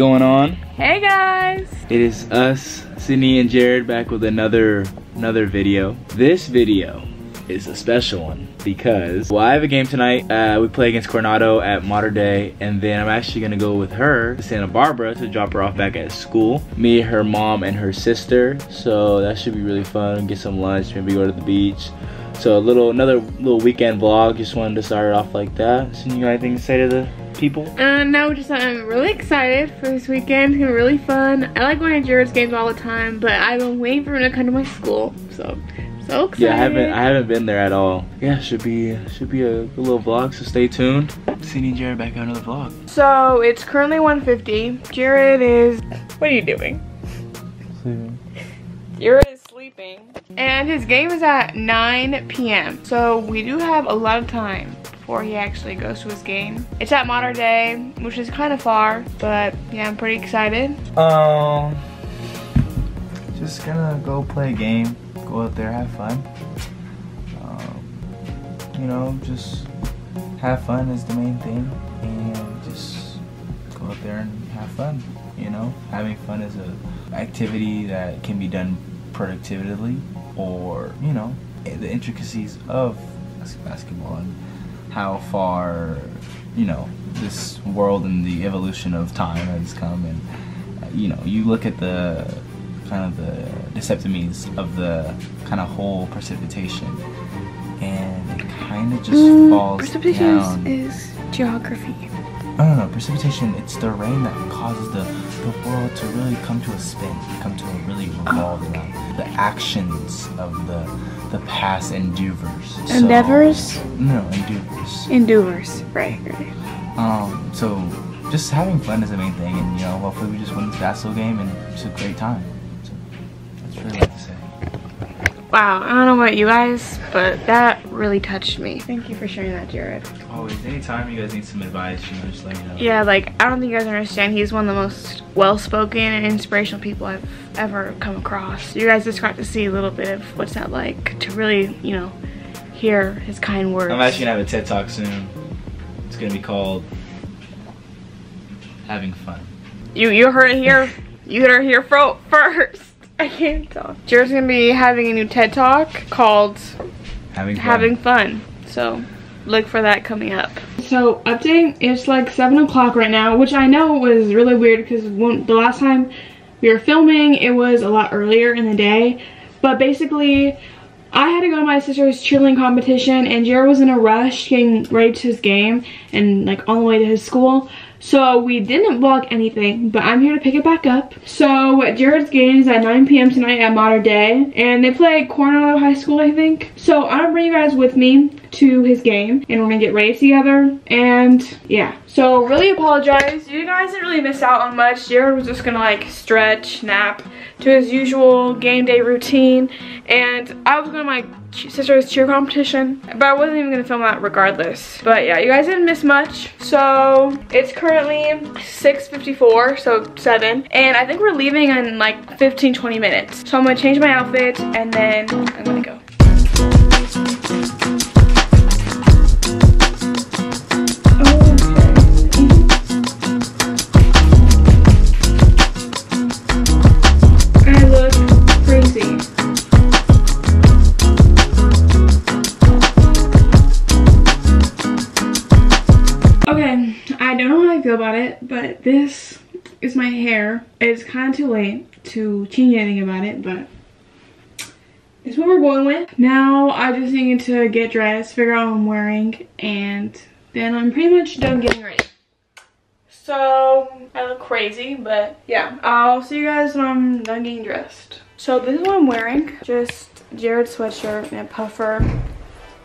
going on? Hey guys! It is us, Sydney and Jared, back with another another video. This video is a special one because well, I have a game tonight. Uh, we play against Coronado at Mater Dei, and then I'm actually gonna go with her to Santa Barbara to drop her off back at school. Me, her mom, and her sister. So that should be really fun. Get some lunch, maybe go to the beach. So a little, another little weekend vlog. Just wanted to start it off like that. So you got anything to say to the people? Uh, no, just I'm really excited for this weekend. It's gonna be really fun. I like going to Jared's games all the time, but I've been waiting for him to come to my school. So, so excited. Yeah, I haven't I haven't been there at all. Yeah, should be should be a good little vlog. So stay tuned. Sydney and Jared back on another vlog. So it's currently 1:50. Jared is. What are you doing? Sleeping. Jared is sleeping. And his game is at 9 p.m. So we do have a lot of time before he actually goes to his game. It's at Mater Dei, which is kind of far, but yeah, I'm pretty excited. Um, just gonna go play a game, go out there, have fun. Um, you know, just have fun is the main thing, and just go out there and have fun. You know, having fun is a activity that can be done productively, or you know, the intricacies of basketball and how far you know this world and the evolution of time has come and you know you look at the kind of the deceptimes of the kind of whole precipitation and it kind of just Mm, falls precipitation down is geography. no no no precipitation it's the rain that causes the the world to really come to a spin come to a really revolve around the actions of the the past endeavors So- Endeavors? no endeavors Endures. Right, right. Um, so just having fun is the main thing, and you know, hopefully we just win this basketball game and it's a great time. Wow, I don't know about you guys, but that really touched me. Thank you for sharing that, Jared. Always, anytime you guys need some advice, you know, just let me know. Yeah, like, I don't think you guys understand. He's one of the most well-spoken and inspirational people I've ever come across. You guys just got to see a little bit of what's that like to really, you know, hear his kind words. I'm actually gonna have a TED talk soon. It's gonna be called "Having Fun." You you heard it here. you heard it here first. I can't talk. Jared's gonna be having a new TED talk called Having fun. having fun. So look for that coming up. So update, it's like seven o'clock right now, which I know was really weird because the last time we were filming, it was a lot earlier in the day. But basically, I had to go to my sister's cheerleading competition and Jared was in a rush getting ready to his game and like on the way to his school. So we didn't vlog anything, but I'm here to pick it back up. So Jared's game is at 9 p.m. tonight at Mater Dei, and they play Coronado High School, I think. So I'm gonna bring you guys with me to his game, and we're gonna get ready together. And yeah, so really apologize. You guys didn't really miss out on much. Jared was just gonna like stretch, nap, to his usual game day routine, and I was my ch- sister's cheer competition, but I wasn't even gonna film that regardless. But yeah, you guys didn't miss much. So it's currently 6.54, so 7, and I think we're leaving in like 15, 20 minutes. So I'm gonna change my outfit, and then I'm gonna go. It, but this is my hair. It's kind of too late to change anything about it, but it's what we're going with. Now I just need to get dressed, figure out what I'm wearing, and then I'm pretty much done getting ready. So I look crazy, but yeah, I'll see you guys when I'm done getting dressed. So this is what I'm wearing. Just Jared sweatshirt and a puffer.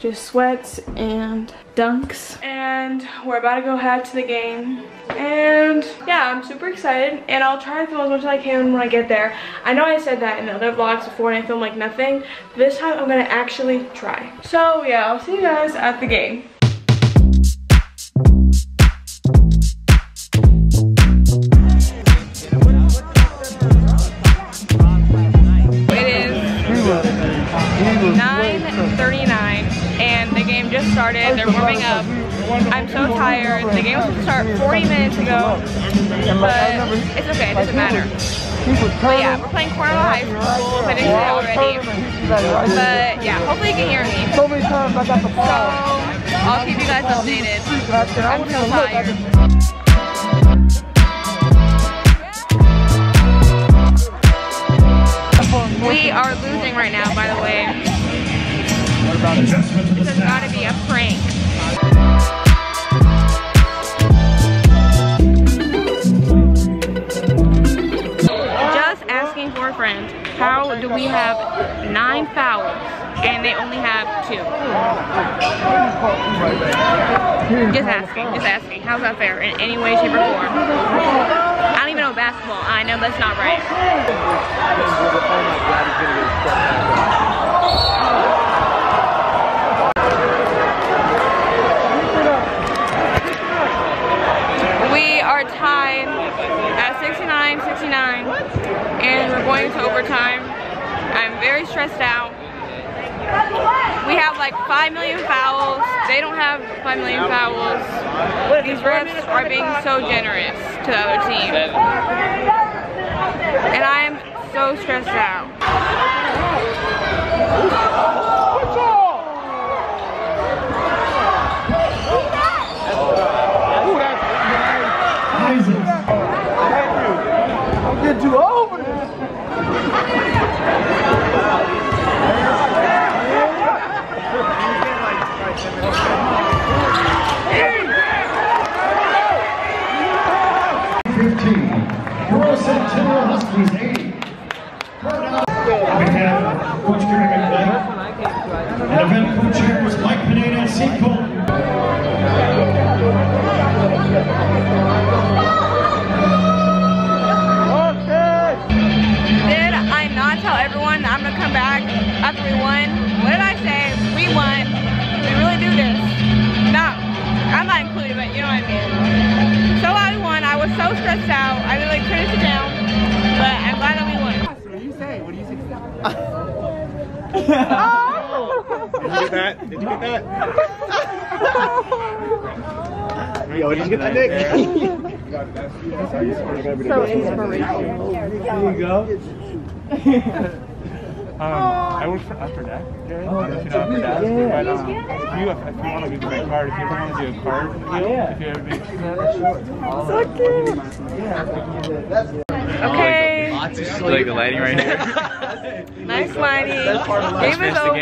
Just sweats and dunks. And we're about to go head to the game. And yeah, I'm super excited. And I'll try to film as much as I can when I get there. I know I said that in other vlogs before and I filmed like nothing. This time I'm gonna actually try. So yeah, I'll see you guys at the game. I'm so tired. The game was supposed to start 40 minutes ago, but it's okay, it doesn't matter. But yeah, we're playing Cornwall High School, if I didn't say already. But yeah, hopefully you can hear me. So many times I got the So. I'll keep you guys updated. I'm so tired. We are losing right now, by the way. This has got to be a prank. How do we have nine fouls and they only have two? Just asking, just asking. How's that fair in any way, shape, or form? I don't even know basketball. I know that's not right. We are tied at 69 69 and we're going to overtime. I'm very stressed out. We have like 5 million fouls. They don't have 5 million fouls. These refs are being so generous to the other team. And I'm so stressed out. Nick? So inspirational. There you go. Um, I work for Upper Deck, Jared. Oh, if you know Upper Deck. Yeah. But um, if you if, if you want to give me my card, if you ever want to do a card deal, Yeah. if you ever be Okay, like the lighting right here. nice lighting. Game is over.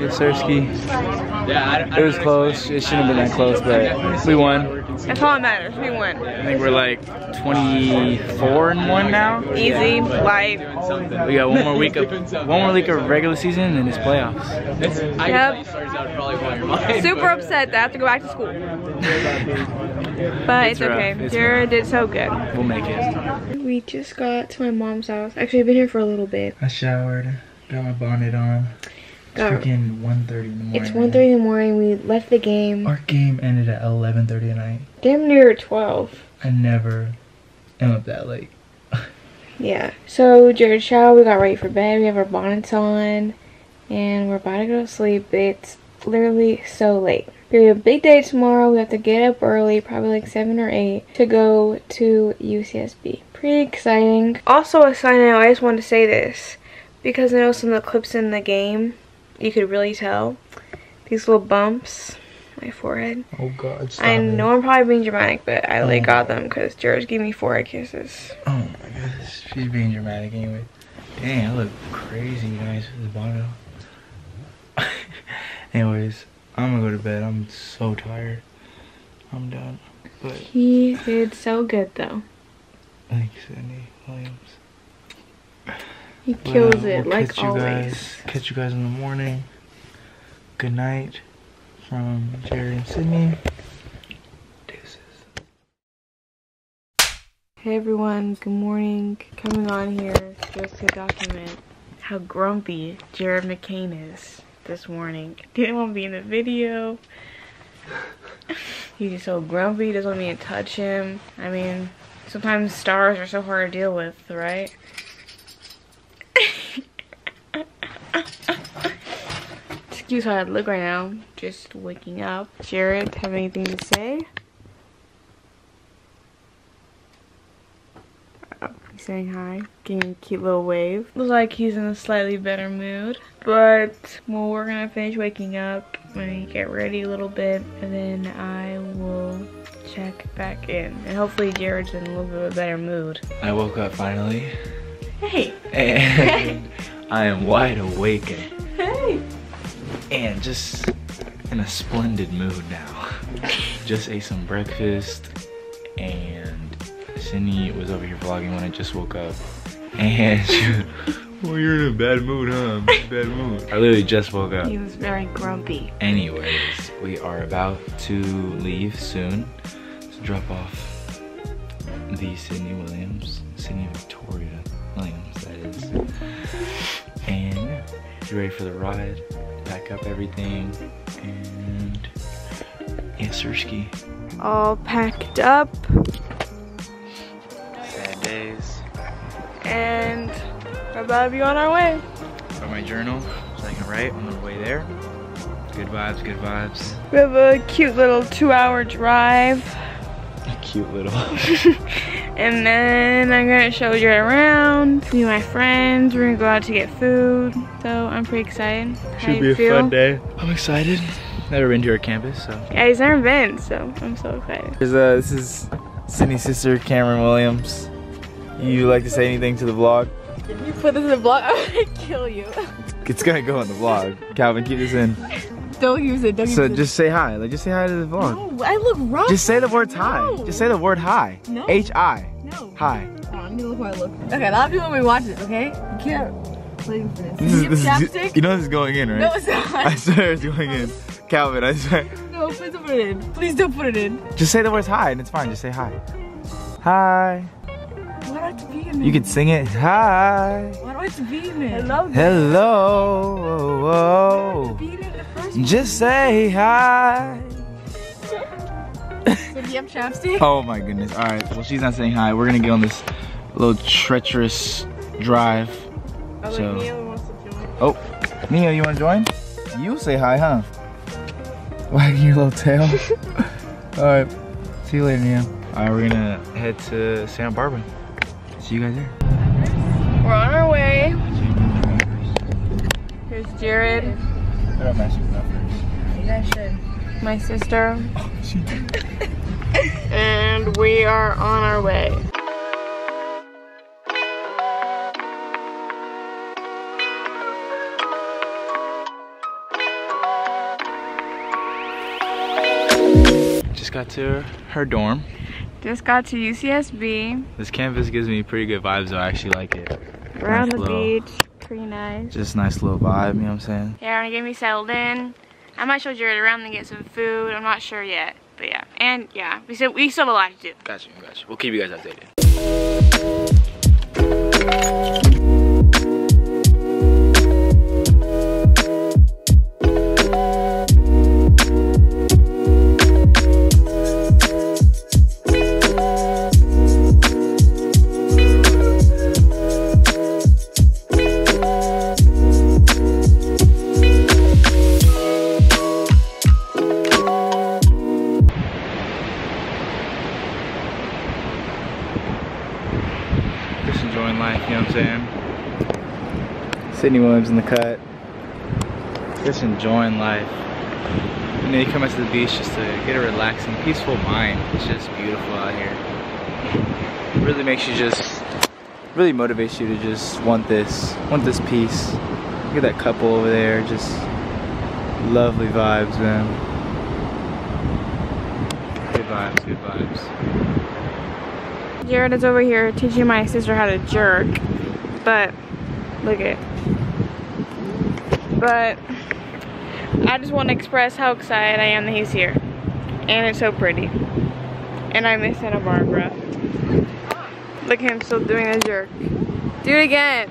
Yes, Sirski. It was close. It shouldn't have been that close, but we won. That's all that matters. We won. I think we're like 24 and one now. Easy, light. We got one more week of one more week of regular season and it's playoffs. Yep. Super upset that I have to go back to school. But it's, It's okay. It's Jared did so good. We'll make it. We just got to my mom's house. Actually, I've been here for a little bit. I showered, got my bonnet on. It's Got- freaking 1.30 in the morning. It's 1.30 in the morning. We left the game. Our game ended at 11.30 at night. Damn near 12. I never am up that late. Yeah. So Jared showered. We got ready for bed. We have our bonnets on, and we're about to go to sleep. It's literally so late. We have a big day tomorrow. We have to get up early, probably like seven or eight, to go to UCSB. Pretty exciting. Also, a side note, I just wanted to say this because I know some of the clips in the game, you could really tell these little bumps, my forehead. Oh God, stop I know I'm probably being dramatic, but I like oh. got them because Jared gave me forehead kisses. Oh my gosh, she's being dramatic anyway. Dang, I look crazy, guys, with the bonnet. Anyways, I'm gonna go to bed. I'm so tired. I'm done. But He did so good though. thanks, Sydney Williams. He But, kills uh, it we'll like catch you always. Guys, catch you guys in the morning. Good night from Jerry and Sydney. Deuces. Hey everyone, good morning. Coming on here just to document how grumpy Jared McCain is this morning. Didn't want to be in the video. He's just so grumpy, doesn't want me to touch him. I mean, sometimes stars are so hard to deal with, right? Excuse how I look right now. Just waking up. Jared, have anything to say? Oh, he's saying hi. Giving a cute little wave. Looks like he's in a slightly better mood. But, well, we're gonna finish waking up. and get ready a little bit. And then I will check back in. And hopefully Jared's in a little bit of a better mood. I woke up finally. Hey! And I am wide awake Hey! and just in a splendid mood now. just ate some breakfast and Sydney was over here vlogging when I just woke up. And she was, well, you're in a bad mood, huh? I'm in a bad mood. I literally just woke up. He was very grumpy. Anyways, we are about to leave soon to drop off the Sydney Williams, Sydney Victoria Williams, that is. And get ready for the ride, pack up everything, and yeah, Surski. All packed up. Sad days. And we're about to be on our way. Got my journal, so I can write on the way there. Good vibes, good vibes. We have a cute little two hour drive. Cute little. And then I'm gonna show you around, see my friends. We're gonna go out to get food. So I'm pretty excited. How Should you be a feel? fun day. I'm excited. Never been to your campus, so. Yeah, he's never been, so I'm so excited. Here's, uh, this is Sydney's sister, Cameron Williams. You like to say anything to the vlog? If you put this in the vlog, I'm gonna kill you. It's gonna go in the vlog. Calvin, keep this in. Don't use it, don't So use it. just say hi. Like, just say hi to the vlog. No, I look rough. Just say the word hi. Just say the word hi. No. H I. No. Hi. Oh, I'm gonna look how I look. Okay, a lot of people will be watching this, okay? You can't play with this. This you is, this is, you know this is going in, right? no, it's not. I swear it's going in. Calvin, I swear. No, please don't put it in. Please don't put it in. Just say the words hi and it's fine. Just say hi. Hi. Why do I be in it? You can sing it. Hi. Why do I have to be in it? Hello. Hello. Be in it the first Just say hi. So do you have chapstick? Oh my goodness. All right. Well, she's not saying hi. We're gonna get on this little treacherous drive. Oh, So- like Neil wants to join. Oh, Neo, you wanna join? You say hi, huh? Wagging your little tail. All right. See you later, Neo. All right, we're gonna head to Santa Barbara. See you guys there. We're on our way. Here's Jared, What up, Master? You guys should. my sister, Oh, she and we are on our way. just got to her dorm. Just got to UCSB. This campus gives me pretty good vibes, though. I actually like it. We're on Nice the little- beach. Pretty nice. Just nice little vibe, you know what I'm saying? Yeah, we're gonna get me settled in. I might show Jared around and get some food. I'm not sure yet. But yeah. And yeah, we still we still have a lot to do. Gotcha, gotcha. We'll keep you guys updated. I'm Williams in the cut. Just enjoying life. You know, you come out to the beach just to get a relaxing, peaceful mind. It's just beautiful out here. It really makes you just, really motivates you to just want this, want this peace. Look at that couple over there, just lovely vibes, man. Good vibes, good vibes. Jared is over here teaching my sister how to jerk. But look at But I just want to express how excited I am that he's here. And it's so pretty. And I miss Santa Barbara. Look at him still doing the jerk. Do it again.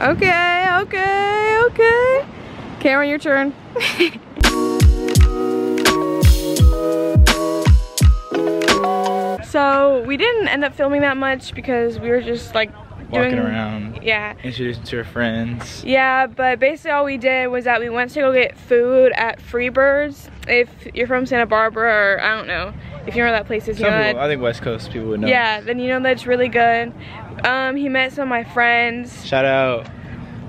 Okay, okay, okay. Cameron, your turn. So we didn't end up filming that much because we were just like Walking doing, around. Yeah. Introduce them to her friends. Yeah, but basically all we did was that we went to go get food at Freebirds. If you're from Santa Barbara or I don't know, if you know where that place is, you know people, that, I think West Coast people would know. yeah, then you know that's really good. Um, he met some of my friends, Shout out,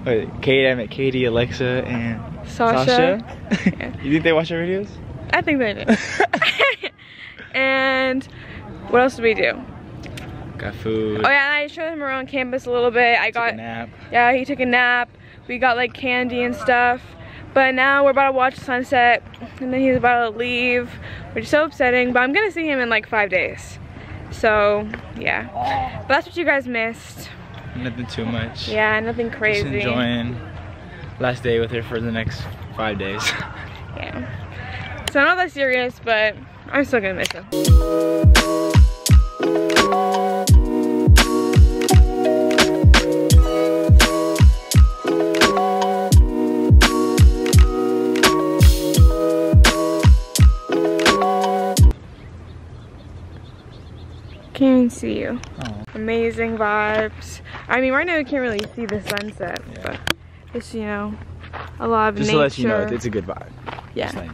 wait, Kate. I met Katie, Alexa, and Sasha. Sasha. Yeah. you think they watch our videos? I think they do. and what else did we do? Got food. Oh yeah, and I showed him around campus a little bit. I took got a nap. Yeah, he took a nap. We got like candy and stuff. But now we're about to watch sunset and then he's about to leave, which is so upsetting. But I'm gonna see him in like five days. So yeah, but that's what you guys missed. Nothing too much. Yeah, nothing crazy. Just enjoying last day with her for the next five days. Yeah. So I'm not that serious, but I'm still gonna miss him. See you. Oh. Amazing vibes. I mean, right now we can't really see the sunset, but it's, you know, a lot of Just nature. to let you know, it's a good vibe. Just yeah, you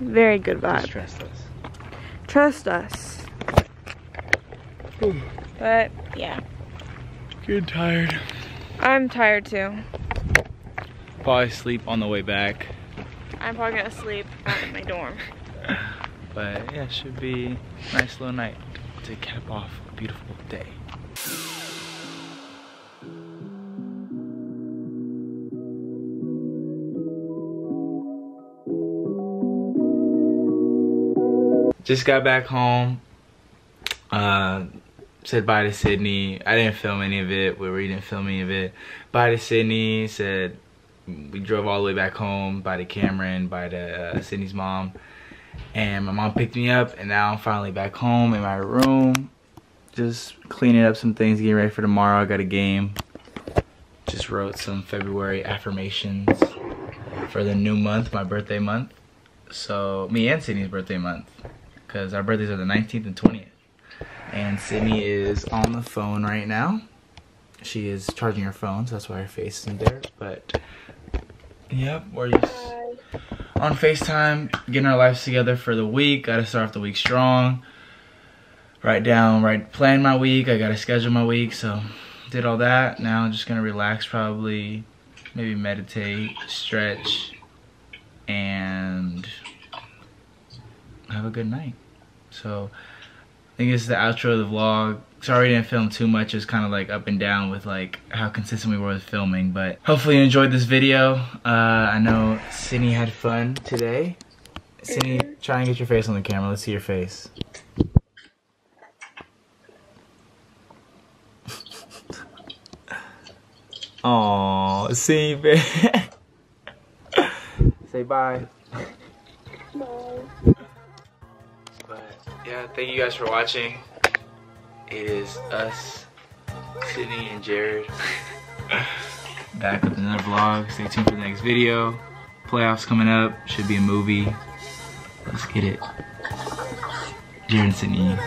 very good Just vibe. trust us. Trust us. But, yeah. Good tired. I'm tired too. Probably sleep on the way back. I'm probably gonna sleep out in my dorm. But yeah, should be a nice little night to cap off a beautiful day. Just got back home. Uh, said bye to Sydney. I didn't film any of it. We didn't film any of it. Bye to Sydney. Said we drove all the way back home. Bye to Cameron. Bye to uh, Sydney's mom and my mom picked me up and now I'm finally back home in my room just cleaning up some things getting ready for tomorrow. I got a game. Just wrote some February affirmations for the new month my birthday month. So me and Sydney's birthday month because our birthdays are the 19th and 20th and Sydney is on the phone right now. She is charging her phone so that's why her face isn't there. But yep we're just on FaceTime, getting our lives together for the week. Gotta start off the week strong. Write down, write, plan my week. I gotta schedule my week, so did all that. Now I'm just gonna relax, probably, maybe meditate, stretch, and have a good night. So I think it's the outro of the vlog. Sorry we didn't film too much. It was kind of like up and down with like how consistent we were with filming. But hopefully you enjoyed this video. Uh, I know Sydney had fun today. Sydney, try and get your face on the camera. Let's see your face. Aw, see, babe. Say bye. But yeah, thank you guys for watching. It is us, Sydney and Jared, back with another vlog. Stay tuned for the next video. Playoffs coming up, should be a movie. Let's get it. Jared and Sydney.